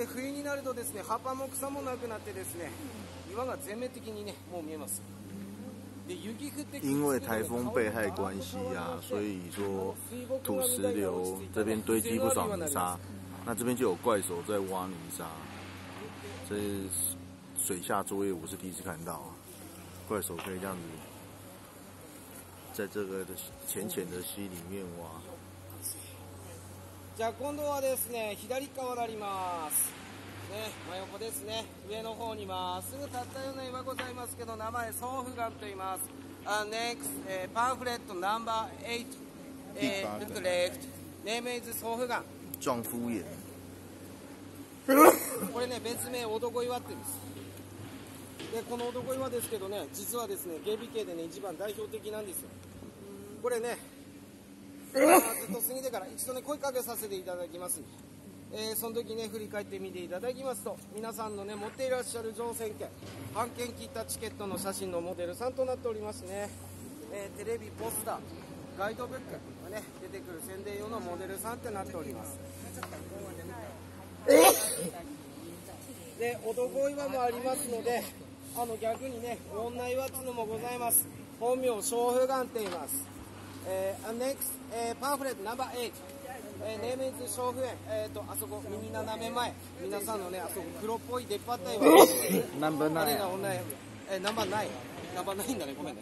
で冬になるとですね葉っぱも草もなくなってですね岩が全面的にねもう見えますで雪降って因为台风被害关系啊，所以说土石流这边堆积不少泥沙，那这边就有怪手在挖泥沙。这水下作业我是第一次看到啊，怪手可以这样子在这个的浅浅的溪里面挖。 じゃあ今度はですね左側になります。ね真横ですね。上の方にまっすぐ立ったような岩ございますけど名前総府岩と言います。あ NEXT、えー、パンフレットナンバー8えー、look left name is 総府岩壮夫岩これね別名男岩って言うんです。でこの男岩ですけどね実はですね芸美系でね一番代表的なんですよ。これねずっと過ぎてから一度ね声かけさせていただきます。えー、その時ね振り返ってみていただきますと皆さんのね持っていらっしゃる乗船券半券切ったチケットの写真のモデルさんとなっておりますね、えー、テレビポスターガイドブックがね出てくる宣伝用のモデルさんってなっております。で男岩もありますのであの逆にね女岩っていうのもございます。本名小風岩って言います。えー、next、えー、パンフレットナンバー8えー、ネームイズ小風園、えーと、あそこ右斜め前。皆さんのねあそこ黒っぽい出っ張った岩ナンバーナインあれが女えー、ナンバーナインナンバーナインだね。ごめんね